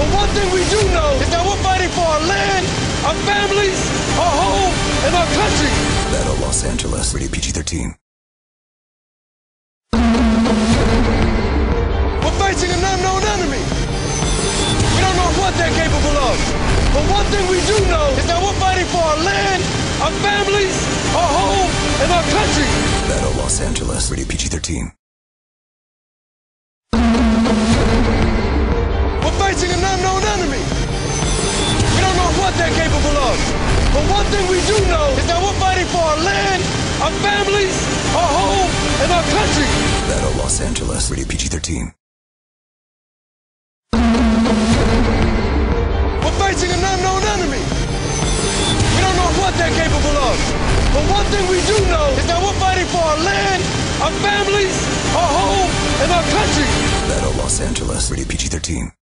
But one thing we do know is that we're fighting for our land, our families, our home, and our country. Battle Los Angeles, rated PG-13. We're facing an unknown enemy. We don't know what they're capable of. But one thing we do know is that we're fighting for our land, our families, our home, and our country. Battle Los Angeles, rated PG-13. They're capable of. But one thing we do know is that we're fighting for our land, our families, our home, and our country. Battle Los Angeles, rated PG 13. We're facing an unknown enemy. We don't know what they're capable of. But one thing we do know is that we're fighting for our land, our families, our home, and our country. Battle Los Angeles, rated PG 13.